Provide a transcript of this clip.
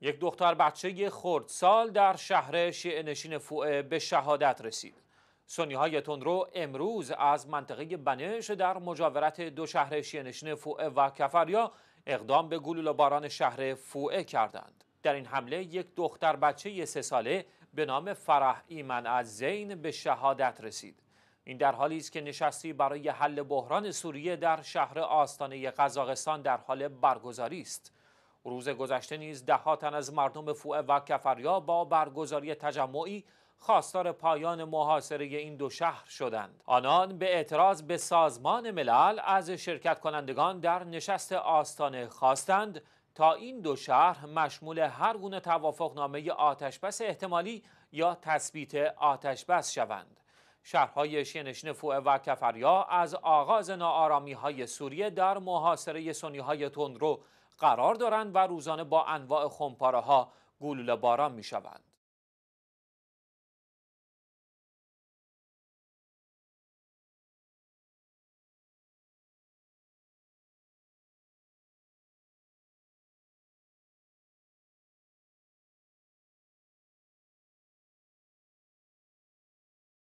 یک دختر بچه خردسال در شهر شیعه نشین فوعه به شهادت رسید. سنی های تندرو امروز از منطقه بنش در مجاورت دو شهر شیعه نشین فوعه و کفریا اقدام به گلوله باران شهر فوعه کردند. در این حمله یک دختر بچه سه ساله به نام فرح ایمن از زین به شهادت رسید. این در حالی است که نشستی برای حل بحران سوریه در شهر آستانه قزاقستان در حال برگزاری است. روز گذشته نیز ده تن از مردم فوعه و کفریا با برگزاری تجمعی خواستار پایان محاصره این دو شهر شدند. آنان به اعتراض به سازمان ملل از شرکت کنندگان در نشست آستانه خواستند تا این دو شهر مشمول هر گونه توافقنامه آتشبس احتمالی یا تثبیت آتشبس شوند. شهرهای شینشین فوعه و کفریا از آغاز ناآرامی های سوریه در محاصره سنی های تندرو قرار دارند و روزانه با انواع خمپاره ها گلوله باران می شوند.